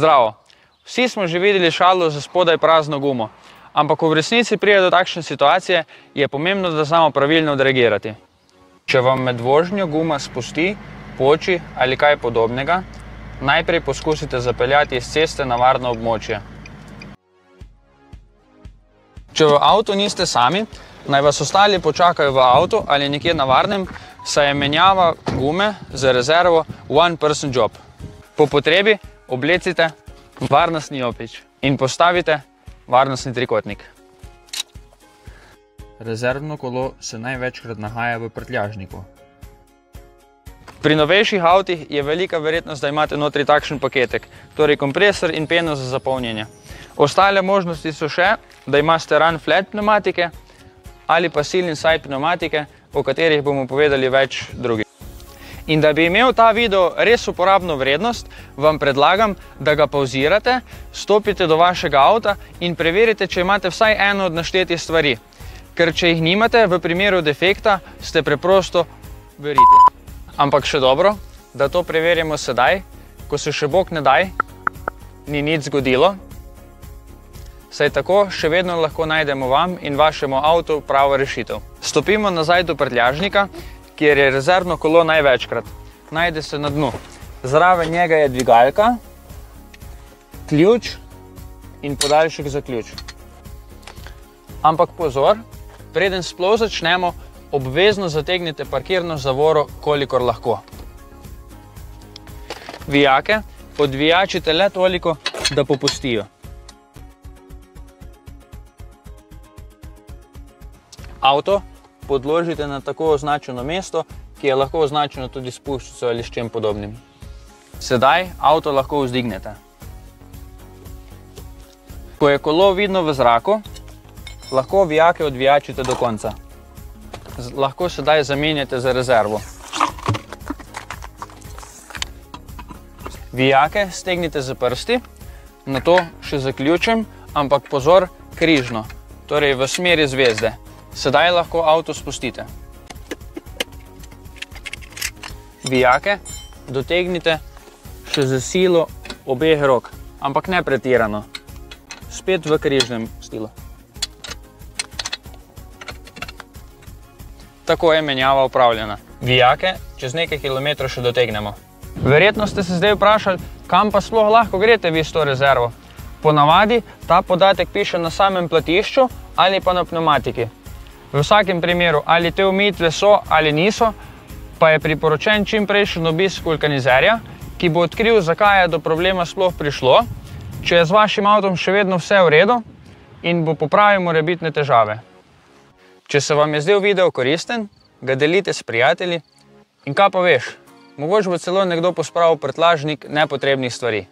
Zdravo! Vsi smo že videli šalo za spodaj prazno gumo, ampak v resnici pride do takšne situacije, je pomembno, da znamo pravilno odreagirati. Če vam med vožnjo guma spusti, poči ali kaj podobnega, najprej poskusite zapeljati iz ceste na varno območje. Če v avtu niste sami, naj vas ostali počakajo v avtu ali nekje na varnem, saj je menjava gume za rezervo one person job. Po potrebi oblecite varnostni opič in postavite varnostni trikotnik. Rezervno kolo se največkrat nahaja v prtljažniku. Pri novejših avtih je velika verjetnost, da imate notri takšen paketek, torej kompresor in peno za zapolnjenje. Ostale možnosti so še, da imate run flat pneumatike ali pa seal inside pneumatike, o katerih bomo povedali več drugih. In da bi imel ta video res uporabno vrednost, vam predlagam, da ga pauzirate, stopite do vašega avta in preverite, če imate vsaj eno od naštetih stvari. Ker če jih nimate, v primeru defekta, ste preprosto veriti. Ampak še dobro, da to preverimo sedaj, ko se še bog ne daj, ni nič zgodilo, saj tako še vedno lahko najdemo vam in vašemu avtu pravo rešitev. Stopimo nazaj do prtljažnika, kjer je rezervno kolo največkrat. Najde se na dnu. Zraven njega je dvigalka, ključ in podaljšek za ključ. Ampak pozor, preden sploh začnemo, obvezno zategnite parkirno zavoro, kolikor lahko. Vijake podvijačite le toliko, da popustijo. Avto podložite na tako označeno mesto, ki je lahko označeno tudi s puščico ali s čem podobnim. Sedaj avto lahko vzdignete. Ko je kolo vidno v zraku, lahko vijake odvijačite do konca. Lahko sedaj zamenjate za rezervo. Vijake stegnite za prsti, na to še zaključim, ampak pozor križno, torej v smeri zvezde. Sedaj lahko avto spustite. Vijake dotegnite še za silo obeh rok, ampak ne pretirano. Spet v križnem stilu. Tako je menjava upravljena. Vijake čez nekaj kilometrov še dotegnemo. Verjetno ste se zdaj vprašali, kam pa sploh lahko grete vi s to rezervo. Ponavadi ta podatek piše na samem platišču ali pa na pneumatiki. V vsakem primeru, ali te omejitve so ali niso, pa je priporočen čim prejšen obisk vulkanizerja, ki bo odkril, zakaj je do problema sploh prišlo, če je z vašim avtom še vedno vse v redu in bo popravil morebitne težave. Če se vam je zdel video koristen, ga delite s prijatelji in kaj pa veš, mogoče bo celo nekdo pospravil prtlažnik nepotrebnih stvari.